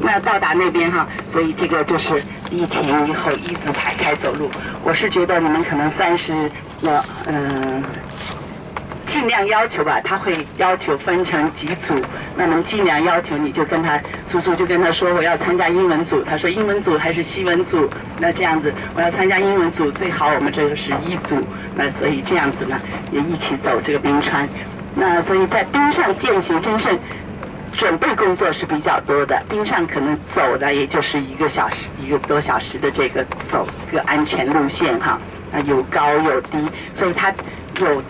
那到达那边哈，所以这个就是一前一后一字排开走路。我是觉得你们可能三十，呃嗯。尽量要求吧，他会要求分成几组，那么尽量要求你就跟他叔叔就跟他说我要参加英文组，他说英文组还是西文组，那这样子我要参加英文组，最好我们这个是一组，那所以这样子呢也一起走这个冰川，那所以在冰上践行真正准备工作是比较多的，冰上可能走的也就是一个小时一个多小时的这个走个安全路线哈，啊有高有低，所以它有。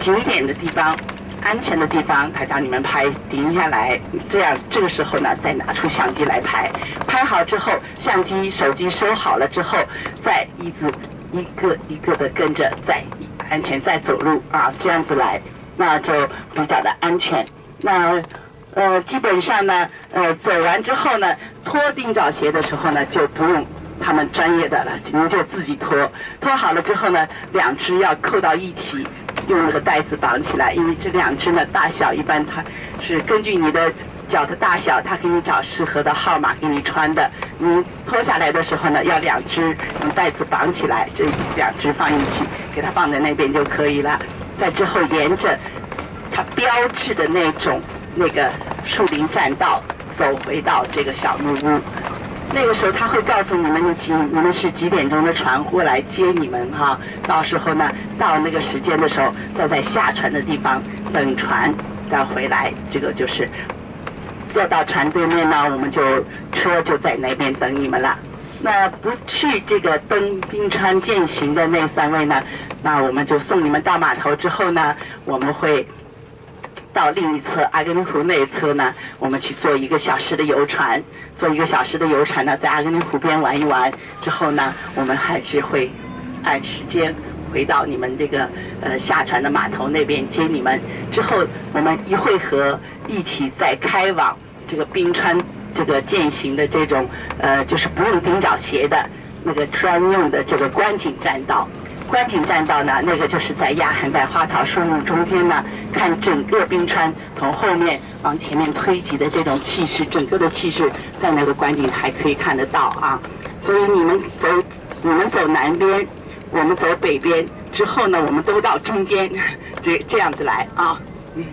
景点的地方，安全的地方，他让你们拍，停下来，这样这个时候呢，再拿出相机来拍。拍好之后，相机、手机收好了之后，再一直一个一个的跟着，再安全再走路啊，这样子来，那就比较的安全。那呃，基本上呢，呃，走完之后呢，脱钉脚鞋的时候呢，就不用他们专业的了，您就自己脱。脱好了之后呢，两只要扣到一起。用那个带子绑起来，因为这两只呢大小一般，它是根据你的脚的大小，它给你找适合的号码给你穿的。你脱下来的时候呢，要两只用带子绑起来，这两只放一起，给它放在那边就可以了。在之后沿着它标志的那种那个树林栈道走回到这个小木屋。那个时候他会告诉你们几你们是几点钟的船过来接你们哈，到时候呢到那个时间的时候，再在下船的地方等船再回来，这个就是坐到船对面呢，我们就车就在那边等你们了。那不去这个登冰川践行的那三位呢，那我们就送你们到码头之后呢，我们会。到另一侧阿根廷湖那一侧呢，我们去坐一个小时的游船，坐一个小时的游船呢，在阿根廷湖边玩一玩之后呢，我们还是会按时间回到你们这个呃下船的码头那边接你们。之后我们一会合，一起再开往这个冰川这个践行的这种呃，就是不用钉脚鞋的那个专用的这个观景栈道。观景栈道呢，那个就是在亚寒带花草树木中间呢，看整个冰川从后面往前面推挤的这种气势，整个的气势在那个观景还可以看得到啊。所以你们走，你们走南边，我们走北边，之后呢，我们都到中间，这这样子来啊。嗯。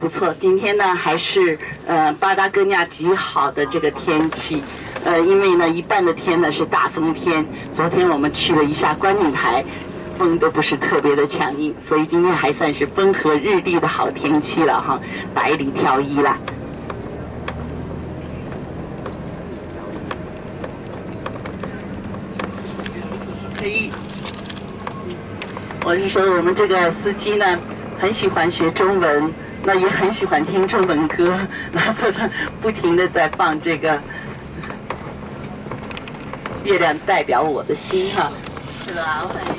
不错，今天呢还是呃巴达哥尼亚极好的这个天气，呃，因为呢一半的天呢是大风天。昨天我们去了一下观景台，风都不是特别的强硬，所以今天还算是风和日丽的好天气了哈，百里挑一了。可以，我是说我们这个司机呢很喜欢学中文。那也很喜欢听中文歌，那所以他不停的在放这个《月亮代表我的心》哈，是吧？我感觉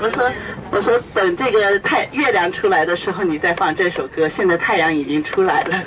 我说，我说，等这个太月亮出来的。时候，你再放这首歌。现在太阳已经出来了。